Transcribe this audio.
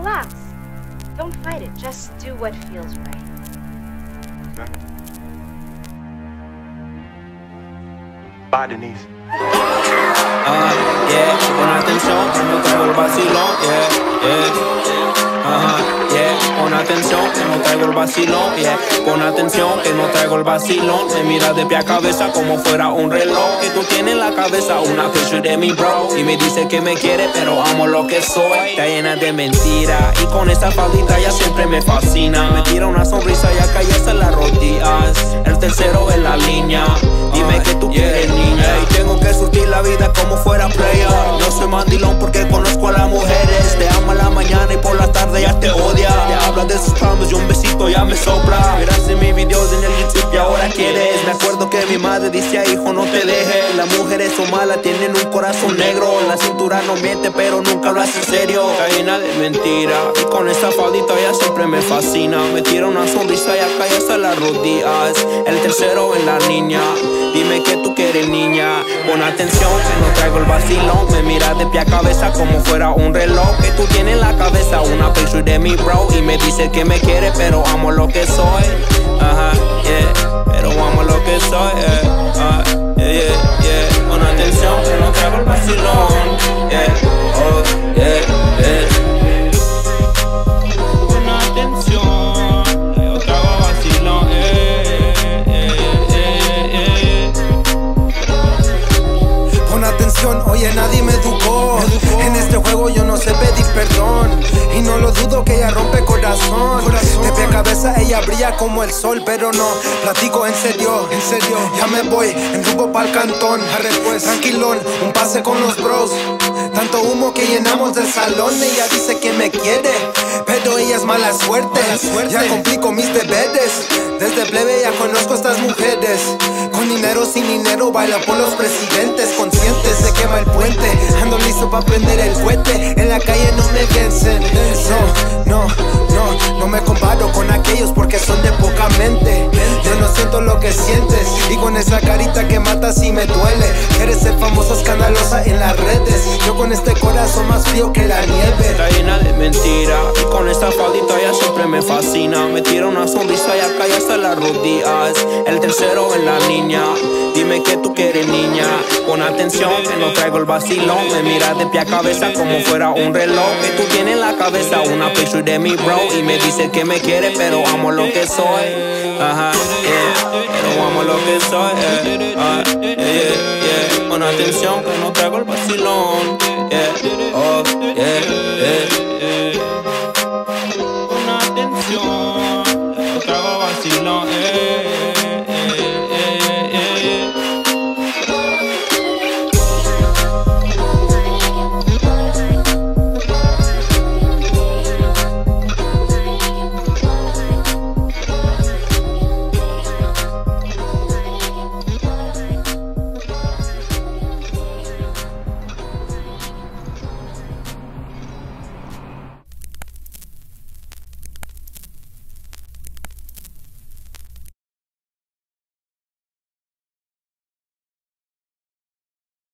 relax. Don't fight it. Just do what feels right. Okay. Bye, Denise. Ah, yeah, pon atención, que no traigo el vacilón, yeah, yeah. Ajá, yeah, pon atención, que no traigo el vacilón, yeah. Pon atención, que no traigo el vacilón. Me mira de pie a cabeza como fuera un reloj. Que tú tienes en la cabeza una picture de mi bro. Y me dice que me quiere, pero amo lo que soy. Está llena de mentiras. Y con esta faldita ya siempre me fascina. Me tira una sonrisa y acá ya se las rodillas. El tercero en la línea. Dime que tú quieres, niña. Y tengo que surtir la vida como fuera ya me sopla. Miraste mis videos en el YouTube y ahora quieres. Me acuerdo que mi madre decía, hijo, no te dejes. Las mujeres son malas, tienen un corazón negro. La cintura no miente, pero nunca hablas en serio. Llena de mentira. Y con esta faldita ya siempre me fascina. Me tira una sonrisa y acá ya se las rodillas. El tercero en la niña. Dime que tú quieres, niña. Pon atención, que no traigo el vacilón. Me mira de pie a cabeza como fuera un reloj. Que tú tienes en la cabeza una picture de mi bro. Y me dice que me quiere, pero amo lo que soy. Ajá, yeah. Pero amo lo que soy. Ah, yeah, yeah, yeah. Atención, no el vacilón. Yeah, Juego yo no sé pedir perdón. Y no lo dudo que ella rompe corazón. De pie a cabeza ella brilla como el sol, pero no platico en serio, en serio. Ya me voy en rumbo pa'l cantón. Pues, tranquilón, un pase con los bros. Tanto humo que llenamos del salón. Ella dice que me quiere, pero ella es mala suerte. Ya complico mis deberes. Desde plebe ya conozco a estas mujeres. Con dinero, sin dinero, baila por los presidentes. Conscientes, el puente. Ando listo para prender el cohete. En la calle no me vencen. No, no, no, no me comparo con aquellos porque son de poca mente. Yo no siento lo que sientes. Y con esa carita que mata si me duele. Quieres ser famosa, escandalosa en las redes. Yo con este corazón más frío que la nieve. Está llena de mentiras Y con esta siempre me fascina. Me tira una sonrisa y acá ya hasta las rodillas El tercero en la niña Dime que tú quieres niña. Pon atención que no traigo el vacilón. Me mira de pie a cabeza como fuera un reloj. Que tú tienes en la cabeza una picture de mi bro. Y me dice que me quiere pero amo lo que soy. Ajá, yeah. Pero amo lo que soy, eh. Ah, yeah, yeah. Pon atención que no traigo el vacilón. Yeah, oh, yeah